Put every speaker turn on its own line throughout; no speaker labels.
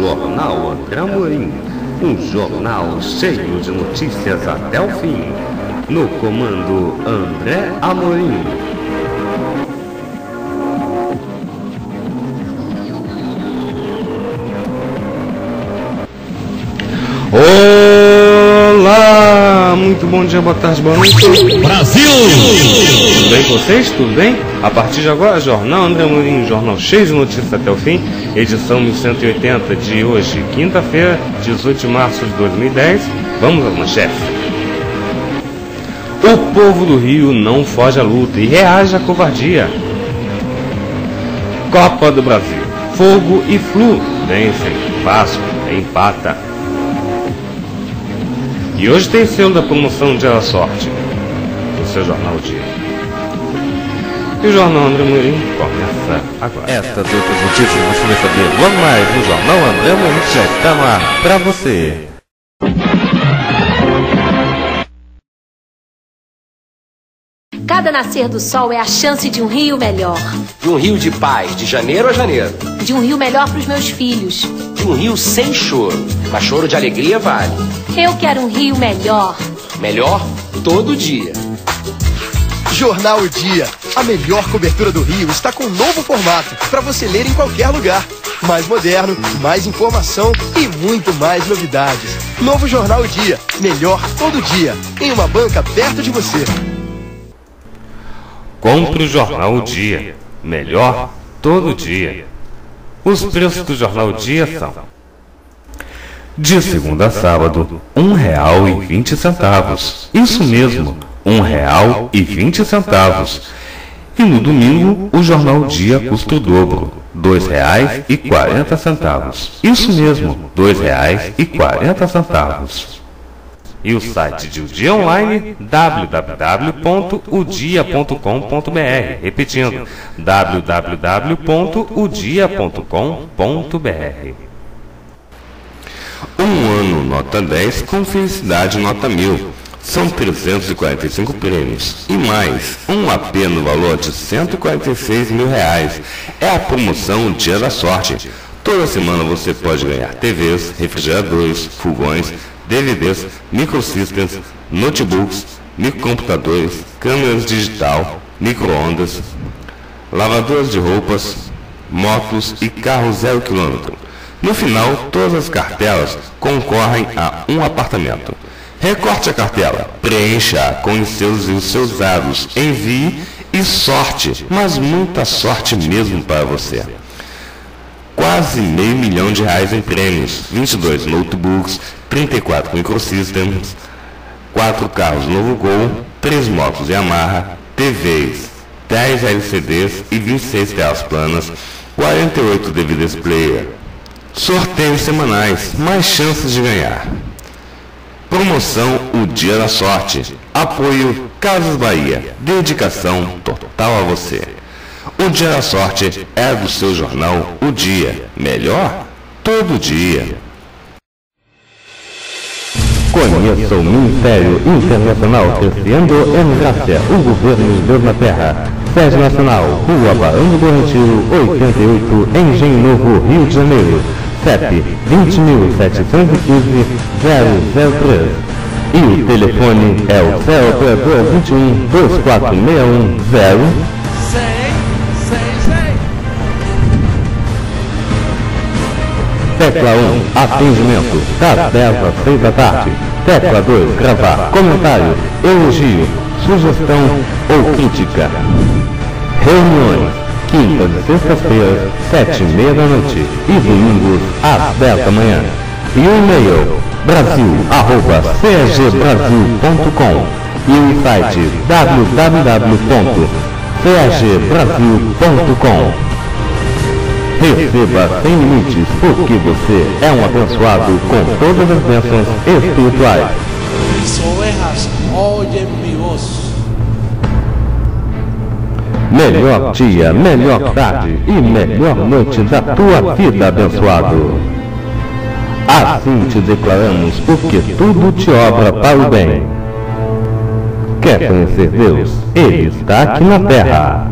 Jornal André Amorim, um jornal cheio de notícias até o fim. No comando André Amorim. Bom dia, boa tarde, boa noite.
Brasil!
Tudo bem com vocês? Tudo bem? A partir de agora, Jornal André Amorim, jornal cheio de notícias até o fim, edição 1180 de hoje, quinta-feira, 18 de março de 2010. Vamos às manchetes. O povo do Rio não foge à luta e reage à covardia. Copa do Brasil. Fogo e Flu vencem. Vasco empata. E hoje tem selo da promoção Dia da Sorte, do seu jornal Dia. E o Jornal André Mourinho começa agora.
Estas outras notícias você vai saber logo mais no Jornal André Mourinho que já está no ar pra você.
Cada nascer do sol é a chance de um rio melhor.
De um rio de paz, de janeiro a janeiro.
De um rio melhor para os meus filhos.
De um rio sem choro, mas choro de alegria vale.
Eu quero um rio melhor.
Melhor todo dia.
Jornal O Dia. A melhor cobertura do Rio está com um novo formato para você ler em qualquer lugar. Mais moderno, mais informação e muito mais novidades. Novo Jornal O Dia. Melhor todo dia. Em uma banca perto de você.
Compre o Jornal O Dia. Melhor todo dia. Os preços do Jornal O Dia são de segunda a sábado, vinte centavos. Isso mesmo, um real e vinte centavos. No domingo, o Jornal Dia custa o dobro, quarenta centavos. Isso mesmo, dois reais e quarenta centavos. O site de O Dia Online, www.udia.com.br. Repetindo, www.udia.com.br. Um ano nota 10 com felicidade nota 1000. São 345 prêmios. E mais, um AP no valor de 146 mil reais. É a promoção Dia da Sorte. Toda semana você pode ganhar TVs, refrigeradores, fogões, DVDs, microsystems, notebooks, microcomputadores, câmeras digital, micro-ondas, lavadoras de roupas, motos e carros zero quilômetro. No final, todas as cartelas concorrem a um apartamento. Recorte a cartela, preencha com os seus e os seus dados, envie e sorte, mas muita sorte mesmo para você. Quase meio milhão de reais em prêmios, 22 notebooks, 34 microsystems, 4 carros novo Gol, 3 motos Yamaha, TVs, 10 LCDs e 26 telas planas, 48 DVDs player. Sorteios semanais, mais chances de ganhar. Promoção O Dia da Sorte. Apoio Casas Bahia. Dedicação total a você. O Dia da Sorte é do seu jornal O Dia. Melhor todo dia.
Conheça o Ministério Internacional Crescendo em Graça, o governo de Deus na Terra. Sede Nacional, Rua Barão do Retiro, 88, Engenho Novo, Rio de Janeiro. CEP 20.715-003. E o telefone é o operador 21 24610 Tecla 1, atendimento, das 10 às 6 da tarde. Tecla 2, gravar, comentário, elogio, sugestão ou crítica. Reuniões, quintas e sextas-feiras, sete e meia da noite e domingos às 10 da manhã. E o e-mail, brasil, arroba, cagbrasil.com e o site www.cagbrasil.com Receba sem limites, porque você é um abençoado com todas as bênçãos espirituais. Melhor dia, melhor tarde e melhor noite da tua vida, abençoado. Assim te declaramos, porque tudo te obra para o bem. Quer conhecer Deus? Ele está aqui na terra.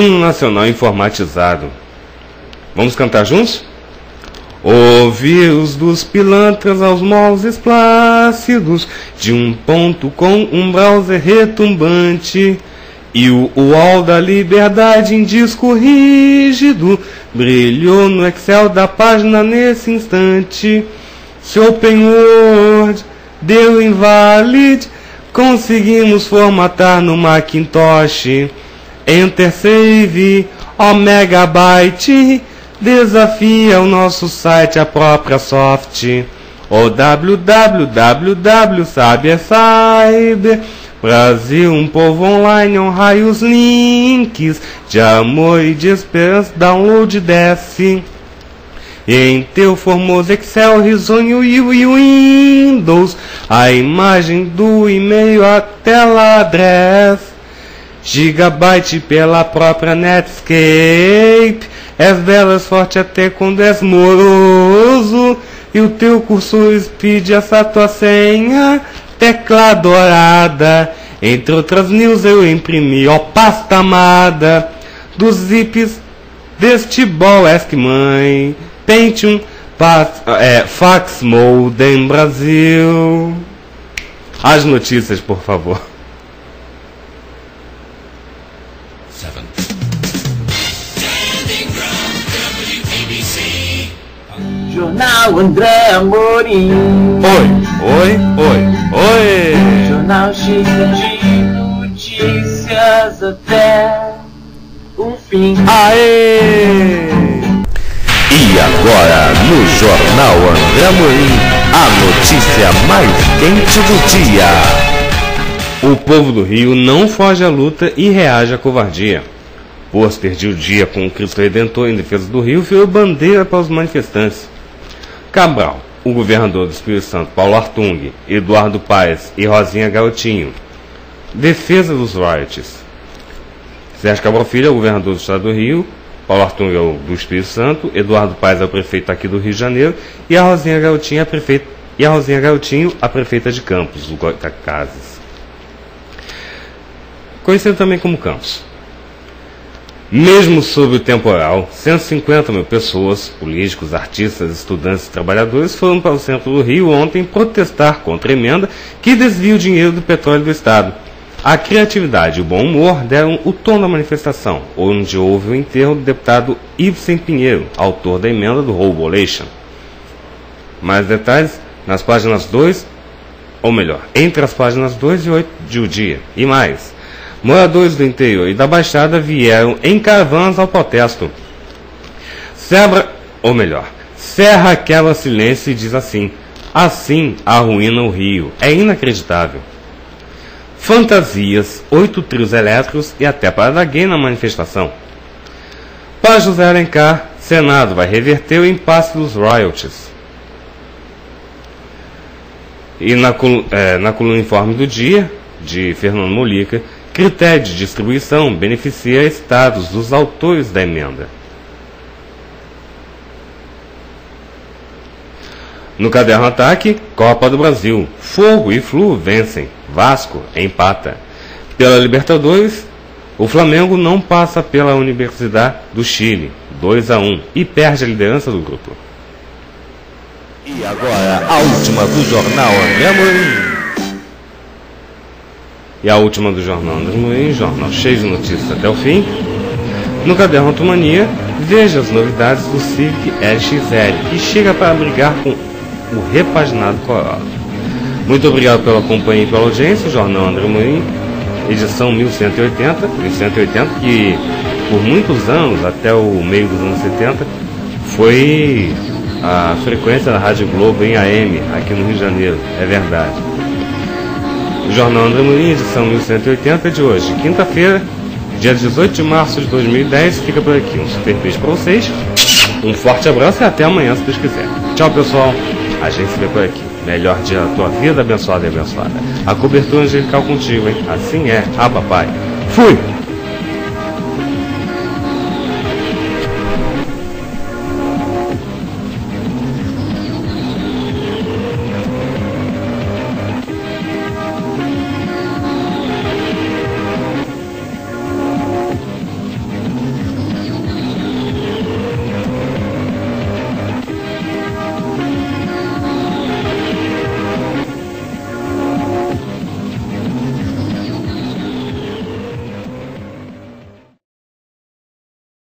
Hino Nacional Informatizado. Vamos cantar juntos? Ouvi os dos pilantras aos mouses plácidos de um ponto com um browser retumbante e o UOL da liberdade em disco rígido brilhou no Excel da página nesse instante. Se Open Word deu invalid, conseguimos formatar no Macintosh. Enter Save, ó megabyte, desafia o nosso site, a própria soft. O www, sabe é cyber. Brasil, um povo online, honrai os links de amor e de esperança, download desce. Em teu formoso Excel, risonho e Windows, a imagem do e-mail, a tela address. Gigabyte pela própria Netscape, és belas forte até quando és moroso, e o teu cursor speed, essa tua senha, tecla dourada. Entre outras news eu imprimi, ó pasta amada, dos zips deste bol, ask mãe, Pentium, Pax, é, Fax Modem Brasil. As notícias, por favor.
Jornal André Amorim.
Oi, oi, oi, oi.
Jornal cheio de notícias até o fim.
Aê!
E agora, no Jornal André Amorim, a notícia mais quente do dia.
O povo do Rio não foge à luta e reage à covardia. Pois perdi o dia com o Cristo Redentor em defesa do Rio, virou bandeira para os manifestantes. Cabral, o governador do Espírito Santo, Paulo Artung, Eduardo Paes e Rosinha Garotinho. Defesa dos riots. Sérgio Cabral Filho é o governador do estado do Rio, Paulo Artung é o do Espírito Santo, Eduardo Paes é o prefeito aqui do Rio de Janeiro e a Rosinha Garotinho é a prefeita e a Rosinha Garotinho, a prefeita de Campos, do Goitacazes. Conhecido também como Campos. Mesmo sob o temporal, 150 mil pessoas, políticos, artistas, estudantes e trabalhadores foram para o centro do Rio ontem protestar contra a emenda que desvia o dinheiro do petróleo do Estado. A criatividade e o bom humor deram o tom da manifestação, onde houve o enterro do deputado Ibsen Pinheiro, autor da emenda do Robolation. Mais detalhes nas páginas 2, ou melhor, entre as páginas 2 e 8 de O Dia. E mais, moradores do interior e da Baixada vieram em caravanas ao protesto. Sebra, ou melhor, Serra quebra silêncio e diz assim: Assim arruína o Rio. É inacreditável. Fantasias, oito trios elétricos e até para gay na manifestação. Para José Alencar, Senado vai reverter o impasse dos royalties. E na, é, na coluna informe do dia, de Fernando Molica, critério de distribuição beneficia estados dos autores da emenda. No caderno ataque, Copa do Brasil. Fogo e Flu vencem. Vasco empata. Pela Libertadores, o Flamengo não passa pela Universidade do Chile, 2 a 1 e perde a liderança do grupo.
E agora, a última do Jornal Amorim.
E a última do Jornal André Amorim, jornal cheio de notícias até o fim. No caderno Automania, veja as novidades do Civic LXL, que chega para brigar com o repaginado Corolla. Muito obrigado pela companhia e pela audiência, Jornal André Morim, edição 1180, 1180, que por muitos anos, até o meio dos anos 70, foi a frequência da Rádio Globo em AM, aqui no Rio de Janeiro, é verdade. Jornal André Mourinho, edição 1180 de hoje, quinta-feira, dia 18 de março de 2010, fica por aqui. Um super beijo pra vocês, um forte abraço e até amanhã, se Deus quiser. Tchau, pessoal. A gente se vê por aqui. Melhor dia da tua vida, abençoada e abençoada. A cobertura angelical contigo, hein? Assim é. Ah, papai. Fui!